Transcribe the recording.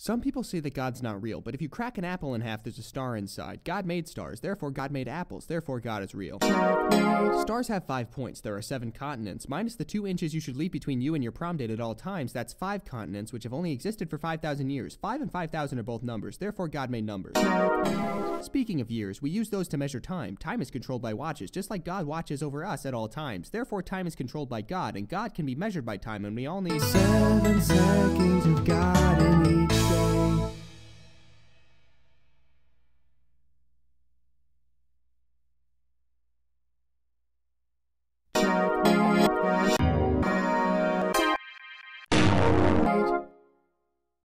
Some people say that God's not real, but if you crack an apple in half, there's a star inside. God made stars, therefore God made apples, therefore God is real. Stars have five points. There are seven continents. Minus the two inches you should leap between you and your prom date at all times, that's five continents, which have only existed for 5,000 years. Five and 5,000 are both numbers, therefore God made numbers. Speaking of years, we use those to measure time. Time is controlled by watches, just like God watches over us at all times. Therefore, time is controlled by God, and God can be measured by time, and we all need Seven seven.